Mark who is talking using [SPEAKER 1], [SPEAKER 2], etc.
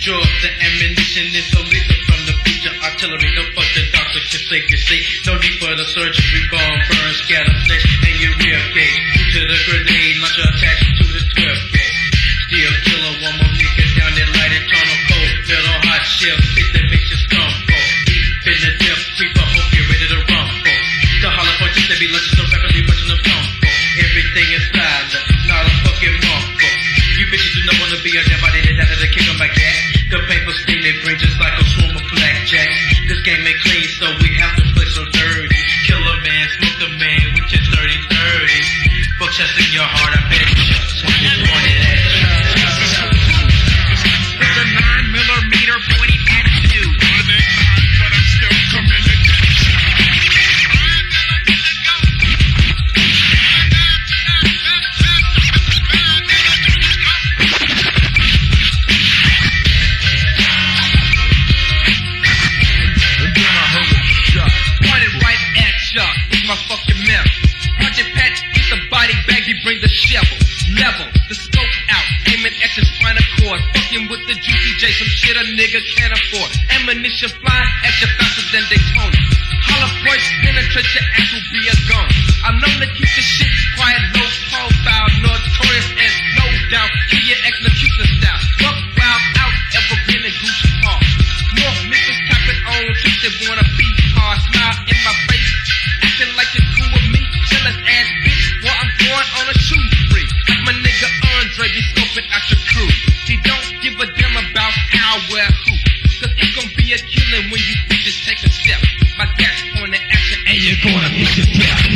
[SPEAKER 1] sure the ammunition is lethal from the future artillery. No fuck the doctor can say can see. No need for the surgery, bomb, burn, scatter, flesh, and your rear gauge. Due to the grenade launcher attached to the 12 gauge. Still killer, one more nigga down that light and tunnel cold. Metal hot shell, hit that makes you stumble. In the depth, creeper, hope you're ready to rumble. The hollow just to be lunching so rapidly watching the pump. Everything is silent, chest in your heart, I bet you you.
[SPEAKER 2] Level, the scope out, aiming at your spinal cord. Fucking with the juicy J, some shit a nigga can't afford. Ammunition flying at you faster than Daytona. Hollow points penetrate your ass will be a gun. I'm known to keep the shit quiet, low profile, notorious and low down. Kill your execution style. Buck wild out, ever been in Goose Park. More niggas tapping on tricks wanna be hard. Smile in my out your crew. He don't give a damn about how, where, who. Cause it's gonna be a killing when you bitches take a step. My gas on the action and you're gonna miss your death.